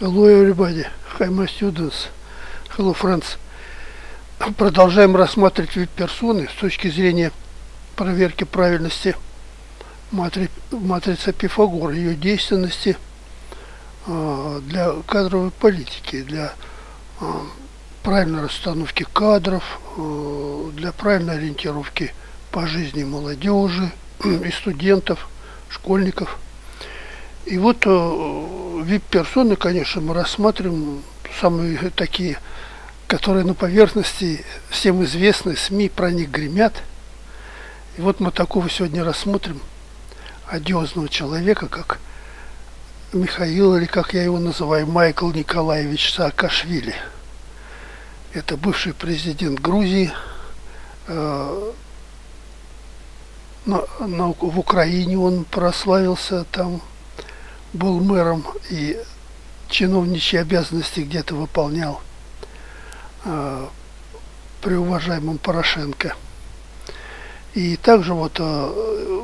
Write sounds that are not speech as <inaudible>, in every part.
Hello everybody, hi my students, hello friends. Продолжаем рассматривать вид персоны с точки зрения проверки правильности матри... матрицы Пифагора, ее действенности э, для кадровой политики, для э, правильной расстановки кадров, э, для правильной ориентировки по жизни молодежи <clears throat> и студентов, школьников – и вот вип-персоны, конечно, мы рассматриваем самые такие, которые на поверхности всем известны, СМИ про них гремят. И вот мы такого сегодня рассмотрим, одиозного человека, как Михаил, или как я его называю, Майкл Николаевич Саакашвили. Это бывший президент Грузии, э, на, на, в Украине он прославился там был мэром и чиновничьи обязанности где-то выполнял э, при уважаемом Порошенко. И также вот э,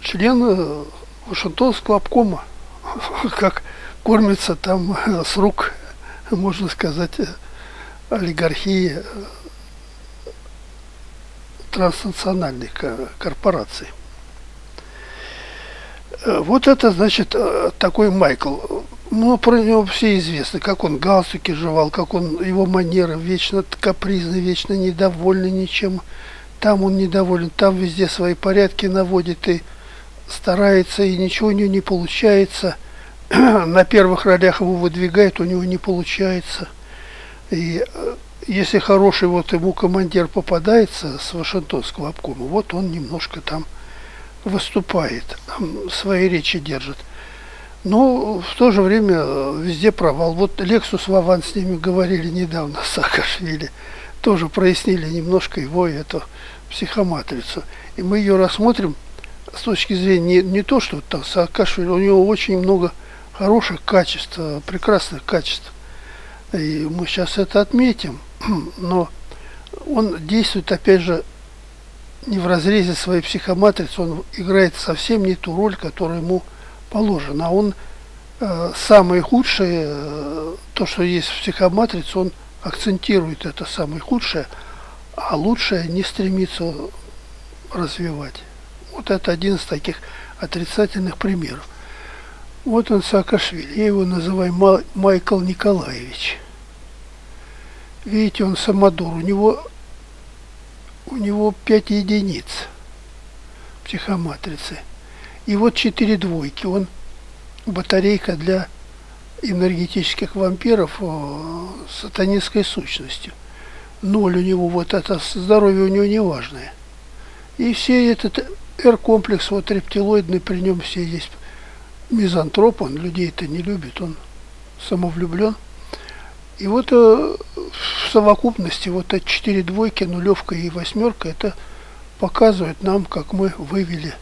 член э, Вашингтонского обкома, <laughs> как кормится там э, с рук, можно сказать, э, олигархии э, транснациональных корпораций. Э, вот это, значит, э, такой Майкл. Ну, про него все известно, как он галстуки жевал, как он, его манеры вечно капризный, вечно недовольный ничем. Там он недоволен, там везде свои порядки наводит и старается, и ничего у него не получается. <clears throat> На первых ролях его выдвигает, у него не получается. И э, если хороший вот ему командир попадается с Вашингтонского обкома, вот он немножко там выступает, свои речи держит. Но в то же время э, везде провал. Вот Лексус Ваван с ними говорили недавно, <laughs> Саакашвили. Тоже прояснили немножко его эту психоматрицу. И мы ее рассмотрим с точки зрения не, не то, что там Саакашвили, у него очень много хороших качеств, прекрасных качеств. И мы сейчас это отметим. <clears throat> Но он действует, опять же, не в разрезе своей психоматрицы, он играет совсем не ту роль, которая ему положена. А он э, самое худшее, э, то, что есть в психоматрице, он акцентирует это самое худшее, а лучшее не стремится развивать. Вот это один из таких отрицательных примеров. Вот он Саакашвили. Я его называю Майкл Николаевич. Видите, он самодур. У него у него 5 единиц психоматрицы. И вот 4 двойки. Он батарейка для энергетических вампиров с сатанинской сущностью. Ноль у него, вот это здоровье у него не важное. И все этот R-комплекс, вот рептилоидный, при нем все есть мизантроп, он людей это не любит, он самовлюблен. И вот э, в совокупности вот эти четыре двойки, нулевка и восьмерка, это показывает нам, как мы вывели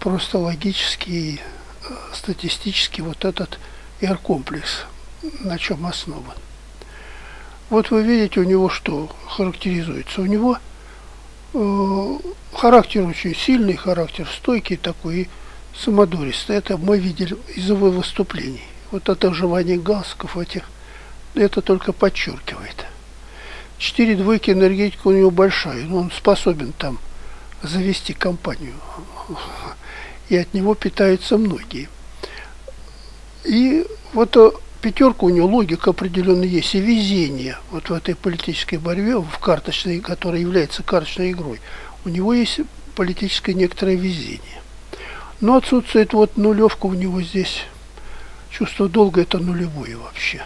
просто логически и э, статистически вот этот R-комплекс, на чем основан. Вот вы видите, у него что характеризуется? У него э, характер очень сильный, характер стойкий такой и самодуристый. Это мы видели из его выступлений. Вот это жевание галсков этих это только подчеркивает. Четыре двойки энергетика у него большая, но он способен там завести компанию. И от него питаются многие. И вот э, пятерка у него логика определенно есть и везение вот в этой политической борьбе, в карточной, которая является карточной игрой. У него есть политическое некоторое везение. Но отсутствует вот нулевка у него здесь. Чувство долга это нулевое вообще.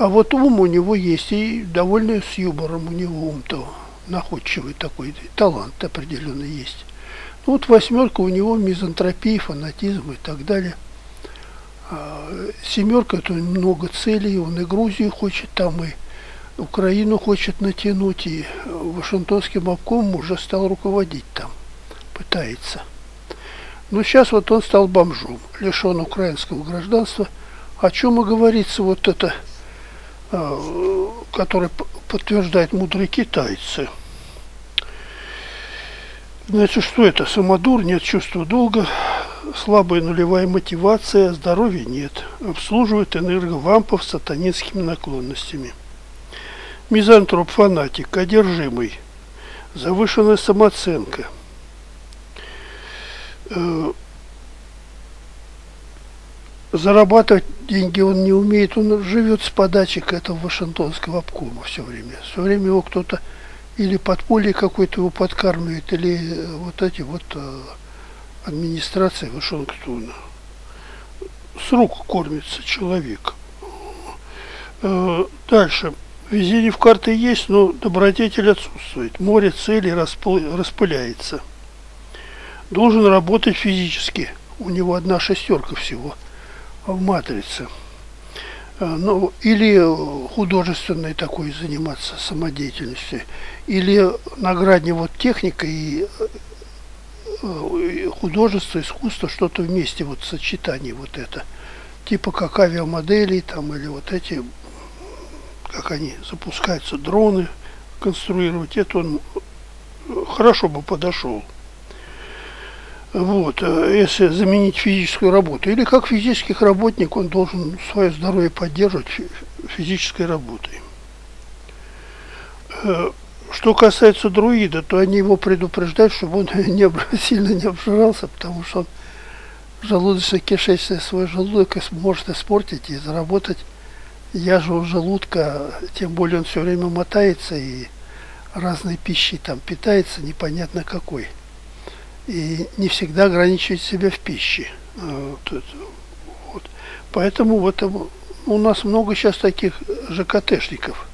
А вот ум у него есть, и довольно с юмором у него ум-то находчивый такой, талант определенный есть. Ну, вот восьмерка у него мизантропия, фанатизм и так далее. А, семерка это много целей, он и Грузию хочет там, и Украину хочет натянуть, и Вашингтонским обкомом уже стал руководить там, пытается. Но сейчас вот он стал бомжом, лишен украинского гражданства. О чем и говорится вот это который подтверждают мудрые китайцы. Значит, что это? Самодур, нет чувства долга, слабая нулевая мотивация, здоровья нет. Обслуживает энерговампов с сатанинскими наклонностями. Мизантроп-фанатик, одержимый. Завышенная самооценка. Э, зарабатывать деньги он не умеет, он живет с подачек этого Вашингтонского обкома все время. Все время его кто-то или подполье какое-то его подкармливает, или вот эти вот э, администрации Вашингтона. С рук кормится человек. Э, дальше. Везение в карты есть, но добродетель отсутствует. Море целей распыляется. Должен работать физически. У него одна шестерка всего в матрице. Э, ну, или художественной такой заниматься самодеятельностью, или на грани вот техника и э, художество, искусство, что-то вместе, вот сочетание вот это. Типа как авиамодели там, или вот эти, как они запускаются, дроны конструировать, это он хорошо бы подошел. Вот, э, если заменить физическую работу. Или как физический работник он должен свое здоровье поддерживать физической работой. Э, что касается друида, то они его предупреждают, чтобы он <laughs> не, сильно не обжирался, потому что он желудочно-кишечный свой желудок может испортить и заработать яжу желудка, тем более он все время мотается и разной пищей там питается, непонятно какой и не всегда ограничивать себя в пище. А, вот, вот. Поэтому вот у нас много сейчас таких ЖКТшников.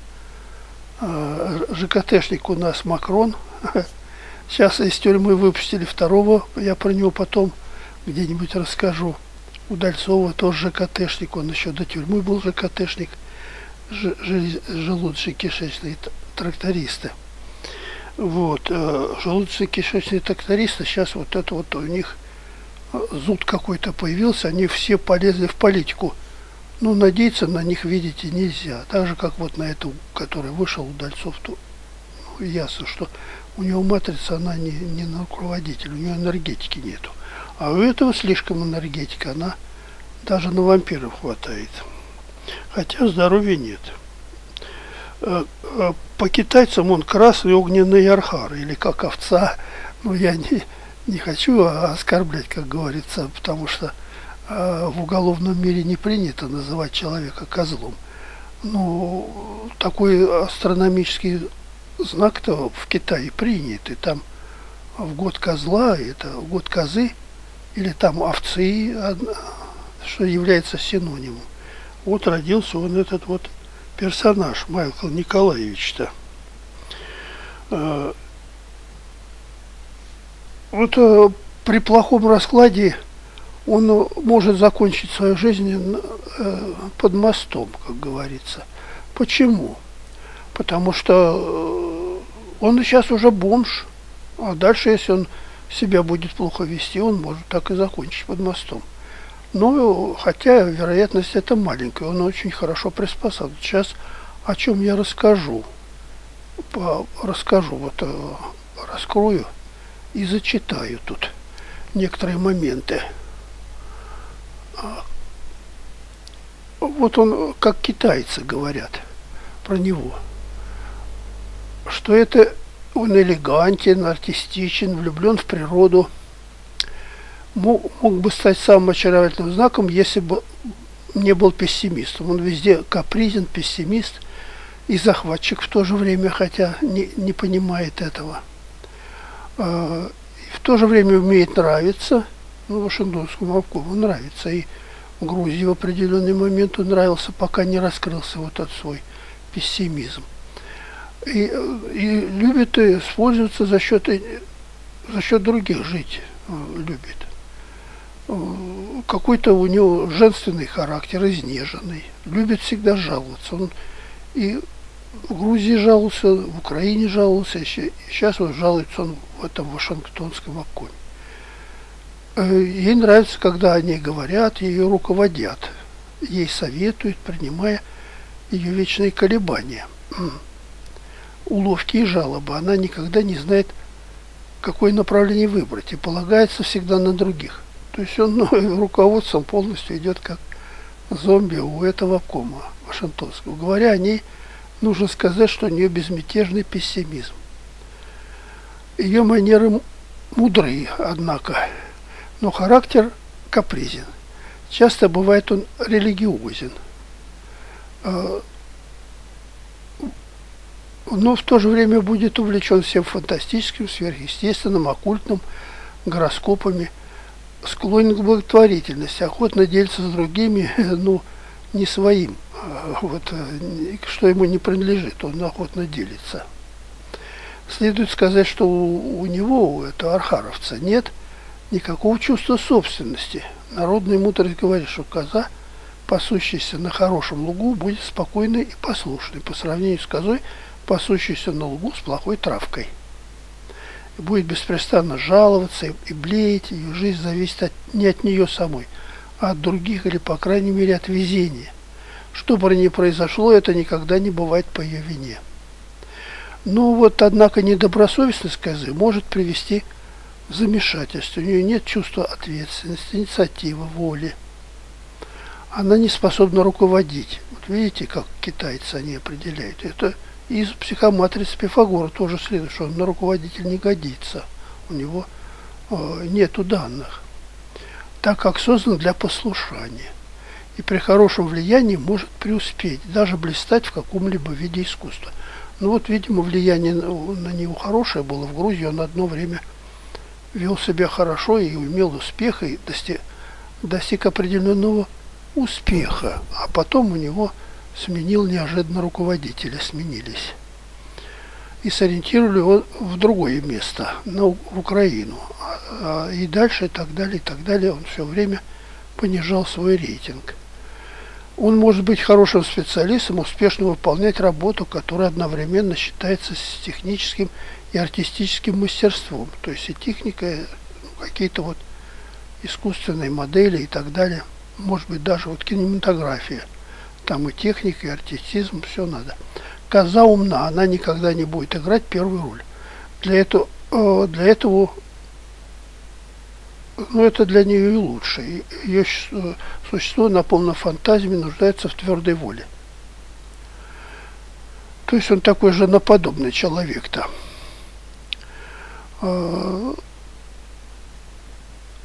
А, ЖКТшник у нас Макрон. <laughs> Сейчас из тюрьмы выпустили второго, я про него потом где-нибудь расскажу. Удальцова тоже ЖКТшник, он еще до тюрьмы был ЖКТшник, желудочно-кишечный трактористы. Вот, э, желудочно-кишечные трактористы, сейчас вот это вот у них э, зуд какой-то появился, они все полезли в политику. Ну, надеяться на них, видите, нельзя. Так же, как вот на эту, который вышел Удальцов, то ну, ясно, что у него матрица, она не, не на руководителя, у него энергетики нету. А у этого слишком энергетика, она даже на вампиров хватает. Хотя здоровья нет. Э, э, по китайцам он красный огненный архар, или как овца. Но я не, не хочу оскорблять, как говорится, потому что э, в уголовном мире не принято называть человека козлом. Но такой астрономический знак-то в Китае принят, и там в год козла, это в год козы, или там овцы, что является синонимом. Вот родился он этот вот персонаж Майкл Николаевич-то. Э, вот э, при плохом раскладе он может закончить свою жизнь э, под мостом, как говорится. Почему? Потому что он сейчас уже бомж, а дальше, если он себя будет плохо вести, он может так и закончить под мостом. Ну, хотя вероятность это маленькая, он очень хорошо приспособлен. Сейчас о чем я расскажу. По, расскажу, вот э, раскрою и зачитаю тут некоторые моменты. А, вот он, как китайцы говорят про него, что это он элегантен, артистичен, влюблен в природу – мог, мог бы стать самым очаровательным знаком, если бы не был пессимистом. Он везде капризен, пессимист и захватчик в то же время, хотя не, не понимает этого. А, в то же время умеет нравиться, ну, Вашингтонскому обкому нравится, и Грузии в определенный момент он нравился, пока не раскрылся вот этот свой пессимизм. И, и любит использоваться за счет, за счет других жить, э, любит какой-то у него женственный характер, изнеженный, любит всегда жаловаться. Он и в Грузии жаловался, в Украине жаловался, сейчас он жалуется он в этом Вашингтонском обкоме. Э, ей нравится, когда они говорят, ее руководят, ей советуют, принимая ее вечные колебания, уловки и жалобы. Она никогда не знает, какое направление выбрать и полагается всегда на других То есть он <laughs> ну, руководством полностью идет как зомби у этого обкома Вашингтонского. Говоря о ней, нужно сказать, что у нее безмятежный пессимизм. Ее манеры мудрые, однако, но характер капризен. Часто бывает он религиозен. А, но в то же время будет увлечен всем фантастическим, сверхъестественным, оккультным, гороскопами, склонен к благотворительности, охотно делится с другими, <laughs> ну, не своим, а вот, э, что ему не принадлежит, он охотно делится. Следует сказать, что у, у него, у этого архаровца, нет никакого чувства собственности. Народная мудрость говорит, что коза, пасущаяся на хорошем лугу, будет спокойной и послушной по сравнению с козой, пасущейся на лугу с плохой травкой. И будет беспрестанно жаловаться и, и блеять, ее жизнь зависит от, не от нее самой, а от других или, по крайней мере, от везения. Что бы ни произошло, это никогда не бывает по ее вине. Но вот, однако, недобросовестность козы может привести в замешательство. У нее нет чувства ответственности, инициативы, воли. Она не способна руководить. Вот видите, как китайцы они определяют. Это из психоматрицы Пифагора тоже следует, что он на руководитель не годится. У него э, нету данных. Так как создан для послушания. И при хорошем влиянии может преуспеть, даже блистать в каком-либо виде искусства – ну вот, видимо, влияние на него хорошее было в Грузии. Он одно время вел себя хорошо и имел успех, и достиг, достиг определенного успеха. А потом у него сменил неожиданно руководителя, сменились. И сориентировали его в другое место, на Украину. А, а, и дальше, и так далее, и так далее. Он все время понижал свой рейтинг. Он может быть хорошим специалистом, успешно выполнять работу, которая одновременно считается с техническим и артистическим мастерством. То есть и техника, ну, какие-то вот искусственные модели и так далее. Может быть даже вот кинематография. Там и техника, и артистизм, все надо. Коза умна, она никогда не будет играть первую роль. Для этого, э, для этого ну, это для нее и лучше. Ее существо, наполнено фантазиями, нуждается в твердой воле. То есть он такой же наподобный человек-то. А,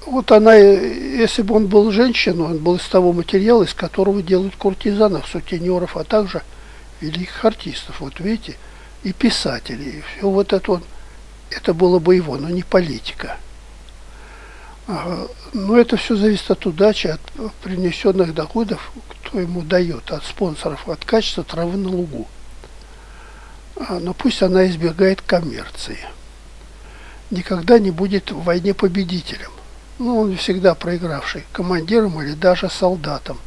вот она, если бы он был женщиной, он был из того материала, из которого делают куртизанов, сутенеров, а также великих артистов. Вот видите, и писателей. И все вот это он, это было бы его, но не политика. Но это все зависит от удачи, от принесенных доходов, кто ему дает, от спонсоров, от качества травы на лугу. А, но пусть она избегает коммерции. Никогда не будет в войне победителем. Ну, он всегда проигравший, командиром или даже солдатом.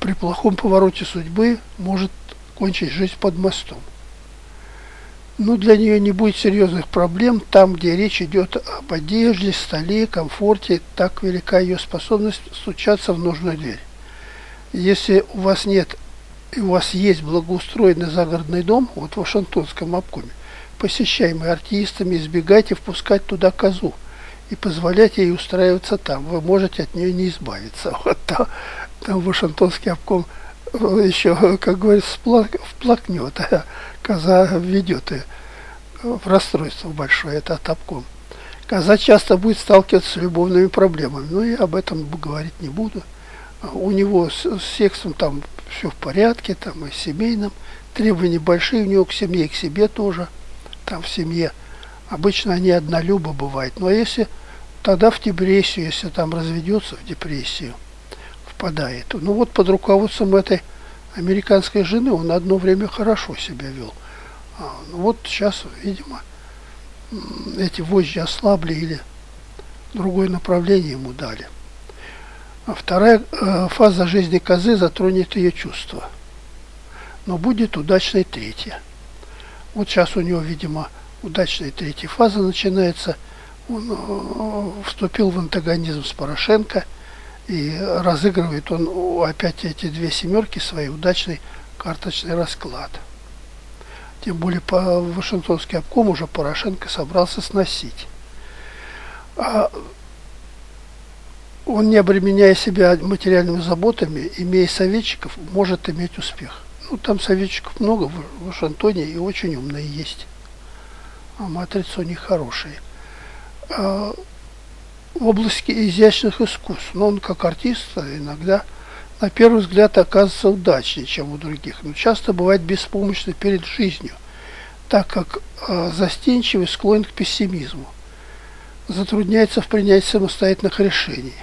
При плохом повороте судьбы может кончить жизнь под мостом ну, для нее не будет серьезных проблем там, где речь идет об одежде, столе, комфорте, так велика ее способность стучаться в нужную дверь. Если у вас нет, и у вас есть благоустроенный загородный дом, вот в Вашингтонском обкоме, посещаемый артистами, избегайте впускать туда козу и позволять ей устраиваться там. Вы можете от нее не избавиться. <laughs> Вот там, там Вашингтонский обком еще, как говорится, вплакнет, а коза ведет и в расстройство большое, это топком. Коза часто будет сталкиваться с любовными проблемами, но я об этом говорить не буду. У него с, с сексом там все в порядке, там и с семейным. Требования большие у него к семье, и к себе тоже. Там в семье. Обычно они однолюбы бывают. Но если тогда в депрессию, если там разведется в депрессию, впадает. Ну вот под руководством этой американской жены он одно время хорошо себя вел. А, ну вот сейчас, видимо, эти вожжи ослабли или другое направление ему дали. А вторая э, фаза жизни козы затронет ее чувства. Но будет удачной третья. Вот сейчас у него, видимо, удачная третья фаза начинается. Он э, вступил в антагонизм с Порошенко – и разыгрывает он опять эти две семерки свои удачный карточный расклад. Тем более по Вашингтонский обком уже Порошенко собрался сносить. А он, не обременяя себя материальными заботами, имея советчиков, может иметь успех. Ну, там советчиков много в Вашингтоне и очень умные есть. А матрицы у них хорошие. А в области изящных искусств, но он как артист иногда на первый взгляд оказывается удачнее, чем у других, но часто бывает беспомощно перед жизнью, так как э, застенчивый склонен к пессимизму, затрудняется в принятии самостоятельных решений.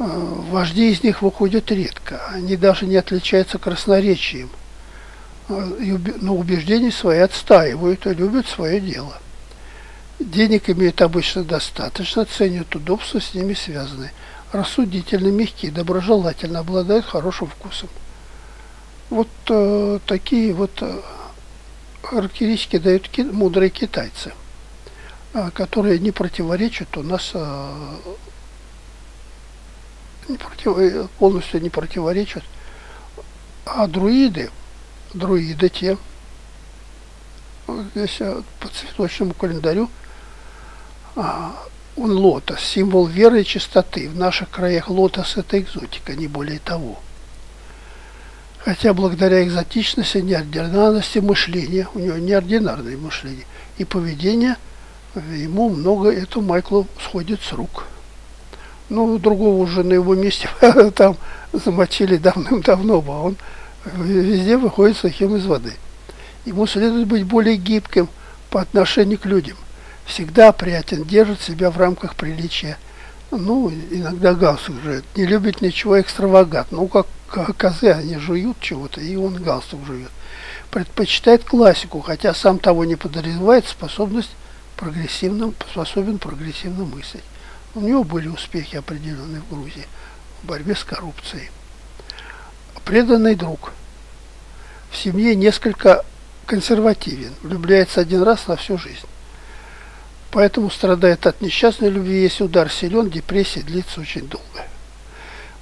Э, вожди из них выходят редко, они даже не отличаются красноречием, но убеждения свои отстаивают и любят свое дело. Денег имеют обычно достаточно, ценят удобства с ними связанные – рассудительны, мягкие, доброжелательны, обладают хорошим вкусом. Вот э, такие вот э, характеристики дают ки мудрые китайцы, э, которые не противоречат у нас, э, не против, э, полностью не противоречат. А друиды, друиды те, здесь э, по цветочному календарю, он лотос, символ веры и чистоты. В наших краях лотос – это экзотика, не более того. Хотя благодаря экзотичности, неординарности мышления, у него неординарное мышление, и поведение, ему много, это Майклу сходит с рук. Ну, другого уже на его месте <laughs> там замочили давным-давно, а он везде выходит сухим из воды. Ему следует быть более гибким по отношению к людям – всегда опрятен, держит себя в рамках приличия. Ну, иногда галстук жует. Не любит ничего экстравагантного. Ну, как, козы, они жуют чего-то, и он галстук жует. Предпочитает классику, хотя сам того не подозревает способность прогрессивным, способен прогрессивно мыслить. У него были успехи определенные в Грузии в борьбе с коррупцией. Преданный друг. В семье несколько консервативен, влюбляется один раз на всю жизнь. Поэтому страдает от несчастной любви, если удар силен, депрессия длится очень долго.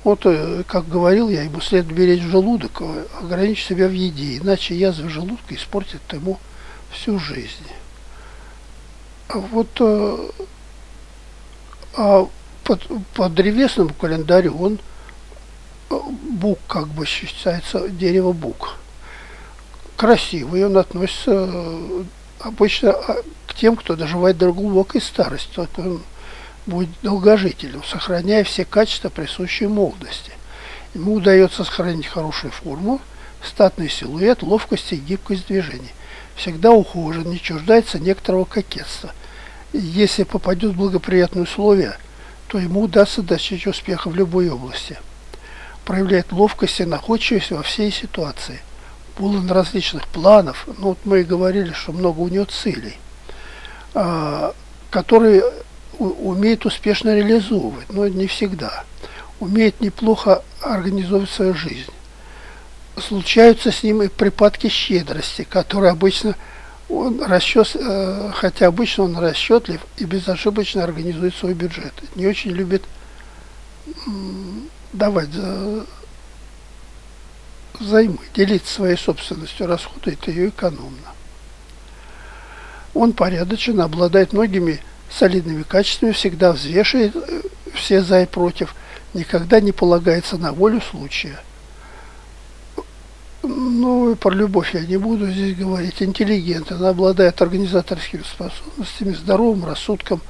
Вот, э, как говорил я, ему следует беречь желудок, э, ограничить себя в еде, иначе язва желудка испортит ему всю жизнь. Вот э, а под, по древесному календарю он бук как бы считается, дерево бук. Красивый, он относится обычно а, тем, кто доживает до глубокой старости, тот он будет долгожителем, сохраняя все качества, присущие молодости. Ему удается сохранить хорошую форму, статный силуэт, ловкость и гибкость движений. Всегда ухожен, не чуждается некоторого кокетства. Если попадет в благоприятные условия, то ему удастся достичь успеха в любой области. Проявляет ловкость и находчивость во всей ситуации. Полон различных планов, ну вот мы и говорили, что много у него целей – а, который умеет успешно реализовывать, но не всегда. Умеет неплохо организовывать свою жизнь. Случаются с ним и припадки щедрости, которые обычно он расчет, э, хотя обычно он расчетлив и безошибочно организует свой бюджет. Не очень любит давать взаймы, делиться своей собственностью, расходует ее экономно. Он порядочен, обладает многими солидными качествами, всегда взвешивает э, все за и против, никогда не полагается на волю случая. Ну, и про любовь я не буду здесь говорить. Интеллигент, она обладает организаторскими способностями, здоровым рассудком,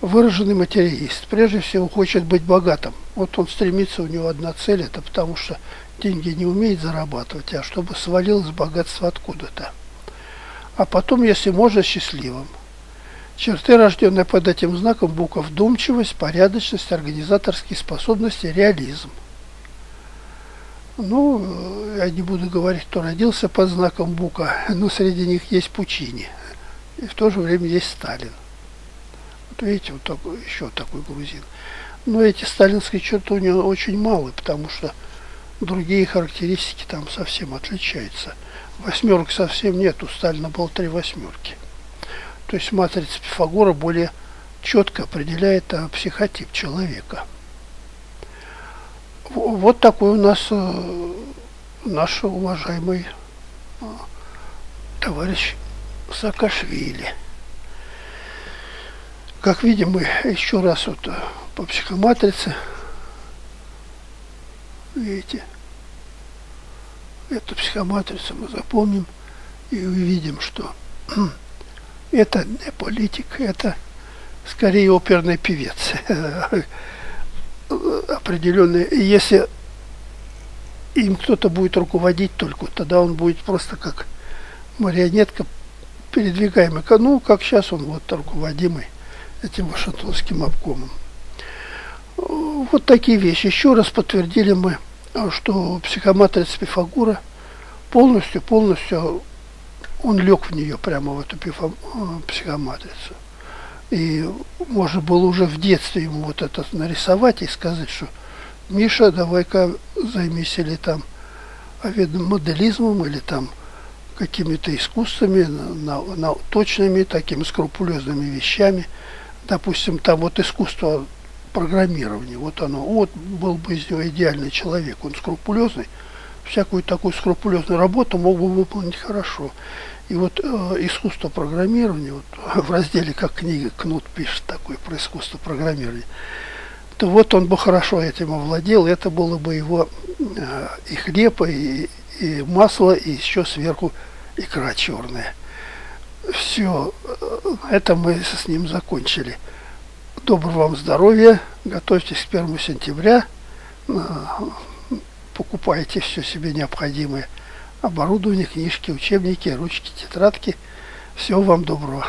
выраженный материалист. Прежде всего хочет быть богатым. Вот он стремится, у него одна цель, это потому что деньги не умеет зарабатывать, а чтобы свалилось богатство откуда-то а потом, если можно, счастливым. Черты, рожденные под этим знаком букв вдумчивость, порядочность, организаторские способности, реализм. Ну, я не буду говорить, кто родился под знаком Бука, но среди них есть Пучини. И в то же время есть Сталин. Видите, вот такой, еще такой грузин. Но эти сталинские черты у него очень малы, потому что другие характеристики там совсем отличаются – восьмерок совсем нет, у Сталина было три восьмерки. То есть матрица Пифагора более четко определяет а, психотип человека. Вот такой у нас э, наш уважаемый э, товарищ Саакашвили. Как видим, мы еще раз вот э, по психоматрице. Видите? Эту психоматрицу мы запомним и увидим, что это не политик, это скорее оперный певец. <laughs> Определенный. Если им кто-то будет руководить только, тогда он будет просто как марионетка передвигаемый. Ну, как сейчас он вот руководимый этим Вашингтонским обкомом. Вот такие вещи. Еще раз подтвердили мы, что психоматрица Пифагора полностью, полностью он лег в нее прямо в эту психоматрицу. И можно было уже в детстве ему вот это нарисовать и сказать, что Миша, давай-ка займись или там моделизмом, или там какими-то искусствами, на, на, точными, такими скрупулезными вещами. Допустим, там вот искусство программирования, вот оно, вот был бы из него идеальный человек, он скрупулезный, всякую такую скрупулезную работу мог бы выполнить хорошо. И вот э, искусство программирования, вот <laughs> в разделе как книга Кнут пишет такой про искусство программирования, то вот он бы хорошо этим овладел, это было бы его э, и хлеб, и, и масло, и еще сверху икра черная. Все, э, это мы с ним закончили. Доброго вам здоровья, готовьтесь к 1 сентября, э, покупайте все себе необходимое оборудование, книжки, учебники, ручки, тетрадки. Всего вам доброго.